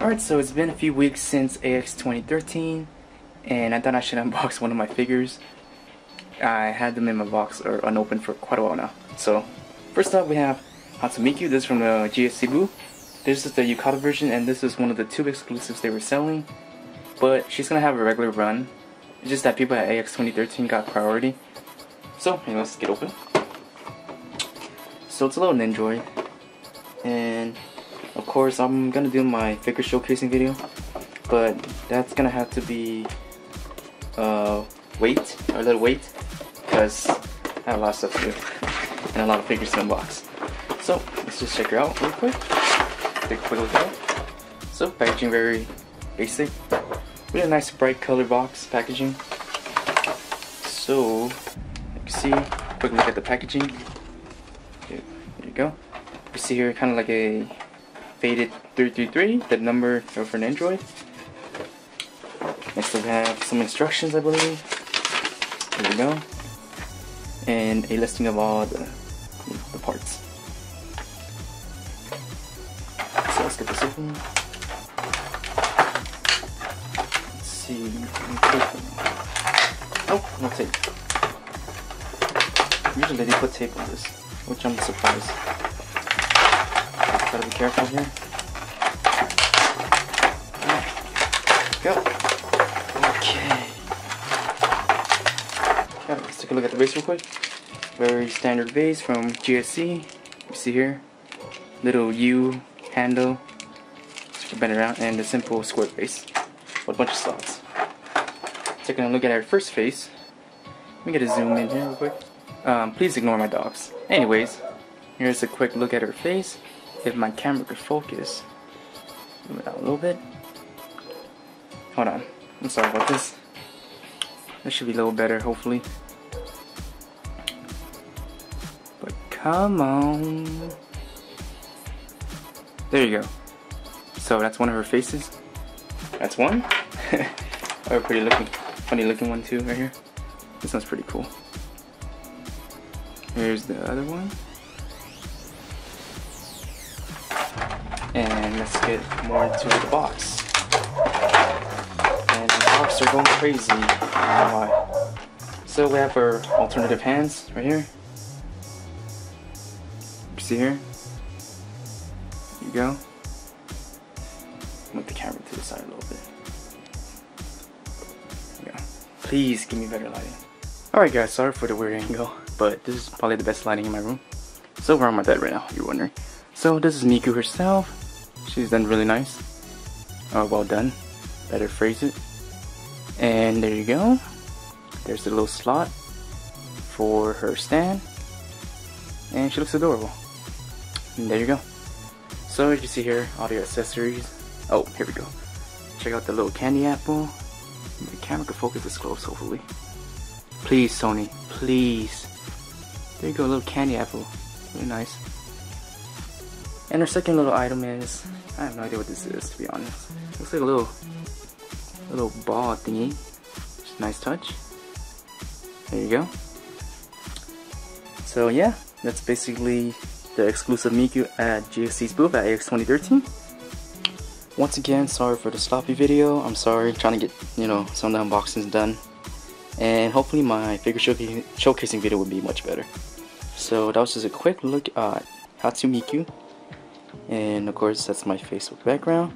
Alright, so it's been a few weeks since AX 2013, and I thought I should unbox one of my figures. I had them in my box or unopened for quite a while now. So, first up we have Hatsune Miku, this is from the GSC. This is the Yukata version, and this is one of the two exclusives they were selling. But she's gonna have a regular run. It's just that people at AX 2013 got priority. So, anyway, let's get open. So it's a little Nendoroid, and of course, I'm gonna do my figure showcasing video, but that's gonna have to be uh, wait, a little wait, because I have a lot of stuff to do and a lot of figures to unbox. So let's just check her out real quick. Take a quick look at it. So packaging very basic, really nice bright color box packaging. So you see, quick look at the packaging. Here, here you go. You see here kind of like a faded 333, the number for a Nendoroid. Next we have some instructions, I believe. Here we go. And a listing of all the, the parts. So let's get this open. Let's see. Oh, no tape. Usually they put tape on this, which I'm surprised. Careful here. Go. Okay. Okay, let's take a look at the base real quick. Very standard base from GSC. You see here, little U handle to bend around, and a simple square base with a bunch of slots. Taking a look at our first face. Let me get a zoom in here real quick. Um, please ignore my dogs. Anyways, here's a quick look at her face if my camera could focus. Move it out a little bit. Hold on. I'm sorry about this. This should be a little better, hopefully. But come on. There you go. So that's one of her faces. That's one. a oh, pretty looking, funny looking one too, right here. This one's pretty cool. Here's the other one. And let's get more into the box. And the box are going crazy. Why. So we have our alternative hands right here. You see here? There you go. Move the camera to the side a little bit. Yeah. Please give me better lighting. Alright guys, sorry for the weird angle, but this is probably the best lighting in my room. So we're on my bed right now, you're wondering. So this is Miku herself. She's done really nice. Oh, well done. Better phrase it. And there you go. There's a little slot for her stand. And she looks adorable. And there you go. So as you see here, all the accessories. Oh, here we go. Check out the little candy apple. The camera can focus this close, hopefully. Please, Sony, please. There you go, a little candy apple. Really nice. And our second little item is, I have no idea what this is to be honest. Looks like a little, little ball thingy. Nice touch. There you go. So yeah, that's basically the exclusive Miku at GSC's booth at AX 2013. Once again, sorry for the sloppy video. I'm sorry, trying to get, you know, some of the unboxings done. And hopefully my figure showcasing video will be much better. So that was just a quick look at Hatsune Miku. And of course, that's my Facebook background.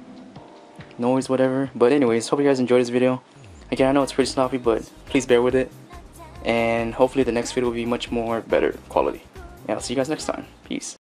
Noise, whatever. But anyways, hope you guys enjoyed this video. Again, I know it's pretty sloppy, but please bear with it. And hopefully the next video will be much more better quality. And I'll see you guys next time. Peace.